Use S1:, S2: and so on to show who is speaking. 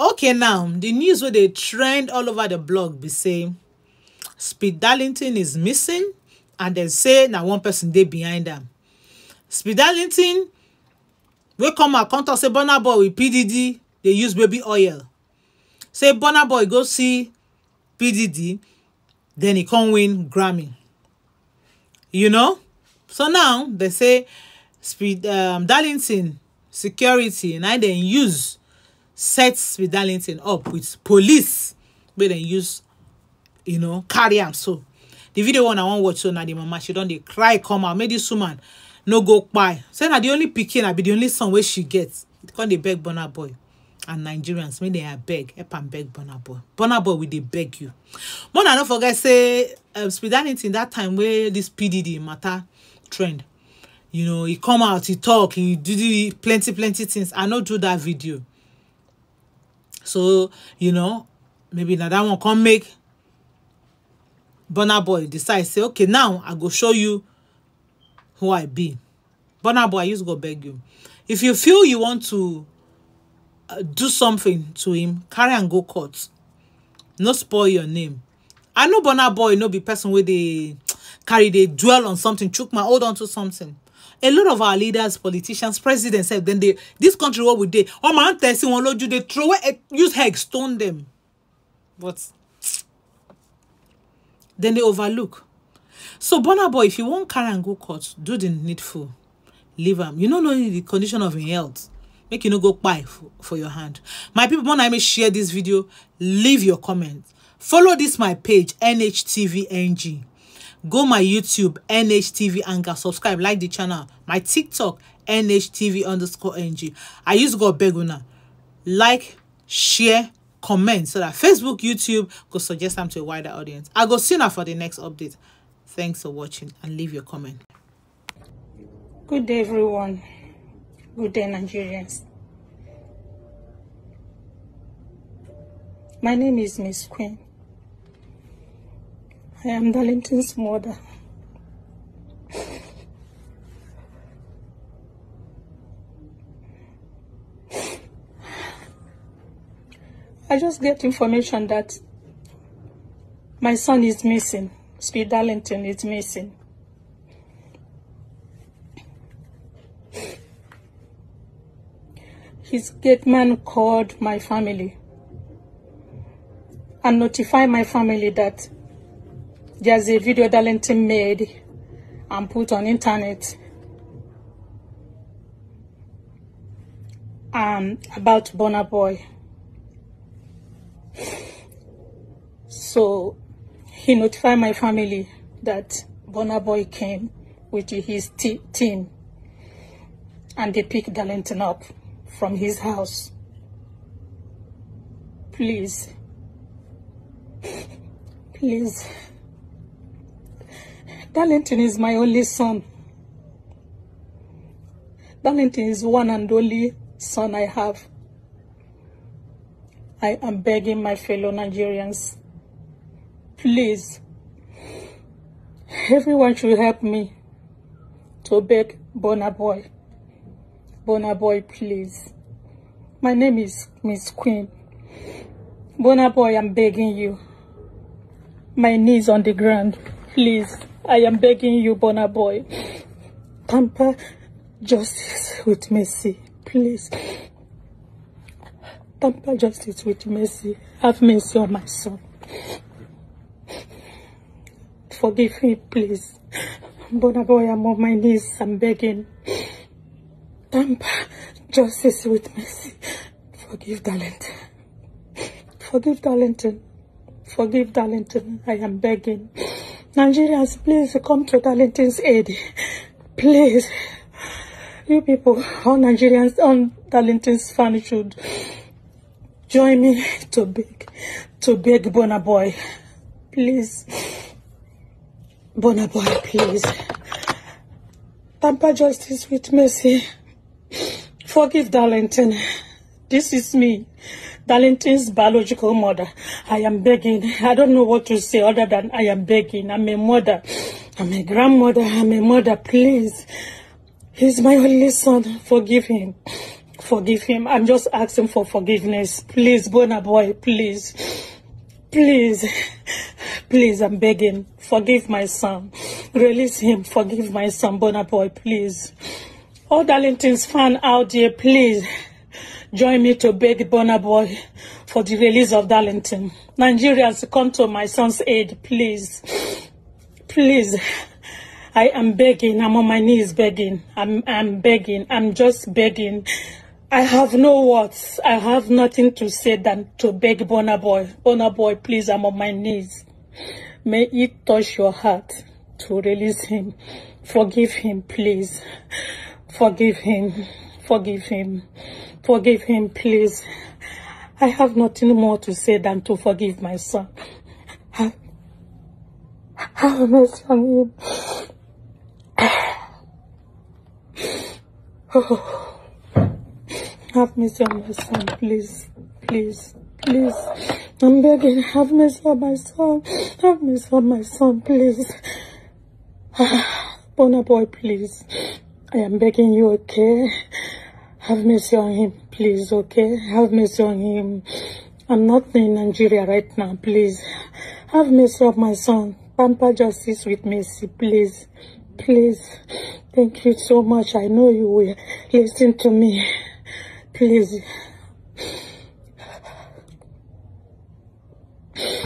S1: okay now the news wey dey trend all over the blog be say speed darlington is missing and dem say na one person dey behind am. Speed darlington wey come out come talk say burna boy with pdd dey use baby oil. Say burna boy go see pdd then he come win grammy. You know? So now they say speed um, darlington security na dem use set speed darlington up with police. Wey dem use you know carry am. So the video one i wan watch so na the mama she don dey cry come out. Make this woman no go kpai. Say na the only pikin i be the only son wey she get. Come dey beg burna boy and nigerians make dem abeg help am beg burna boy. Burna boy we dey beg you. More na no forget say um, speed darlington that time wey this pdd matter trend you know he come out he talk he do the plenty plenty things. I no do that video so you know maybe na that one come make burna boy decide say okay now i go show you who i be. Burna boy i use go beg you. If you feel you want to uh, do something to him carry am go court. No spoil your name. I know burna boy no be person wey dey carry dey dwell on something chook my hold on to something a lot of our leaders politicians presidents sef dem dey this country wey we dey ọmọ à ń tẹ̀ sí wọn lójú dey throw away use egg stone them. But dem dey overlook. So burna boy if you wan carry am go court do the needful. Leave am. You no know the condition of im health make you no go kpai for, for your hand. My people more na me share this video. Leave your comment follow this my page nhtvng go my youtube nhtv anger subscribe like the channel. My tiktok nhtv underscore ng i use god beg una. Like share comment so that facebook youtube could suggest am to a wider audience. I go una for the next update. Thanks for watching and leave your comment.
S2: Good day, everyone. Good day, Nigerians. My name is Miss Queen. I am Darlington's mother. I just get information that my son is missing. Speed Darlington is missing. his gate man called my family and notified my family that there's a video Darlington made and put on internet um, about Burna Boy. So he notified my family that Burna Boy came with his team and they picked Darlington up from his house. Please. Please. Darlington is my only son. Darlington is one and only son I have. I am begging my fellow Nigerians. Please. Everyone should help me to beg Burna Boy. Bonaboy, please. My name is Miss Queen. Burna Boy, I'm begging you. My knees on the ground. Please, I am begging you, Burna Boy. Justice with mercy, please. Tamper justice with mercy. Have mercy on my son. Forgive me, please. Burna Boy, I'm on my knees. I'm begging. Tamper justice with mercy. Forgive Darlington. Forgive Darlington. Forgive Darlington. I am begging. Nigerians, please come to Darlington's aid. Please. You people, all Nigerians on Darlington's fan should join me to beg, to beg Burna Boy. Please. Burna Boy, please. Tamper justice with mercy. Forgive Darlington. This is me, Darlington's biological mother. I am begging. I don't know what to say other than I am begging. I'm a mother. I'm a grandmother. I'm a mother. Please. He's my only son. Forgive him. Forgive him. I'm just asking for forgiveness. Please, Burna Boy, please. Please. Please, I'm begging. Forgive my son. Release him. Forgive my son, Burna Boy, please. Oh, All Darlington's fan out there, please. Join me to beg Burna Boy for the release of Darlington. Nigerians, come to my son's aid, please. Please. I am begging. I'm on my knees begging. I'm, I'm begging. I'm just begging. I have no words. I have nothing to say than to beg Burna Boy. Burna Boy, please, I'm on my knees. May it touch your heart to release him. Forgive him, please. Forgive him. Forgive him. Forgive him, please. I have nothing more to say than to forgive my son. Have, mercy on him. Oh. Have mercy on my son, please. Please. Please. I'm begging. Have mercy on my son. Have mercy on my son, please. Burna Boy, please. I am begging you, okay? Have mercy on him, please, okay? Have mercy on him. I'm not in Nigeria right now, please. Have mercy on my son. Pamper justice with mercy, please. Please. Thank you so much. I know you will listen to me. Please.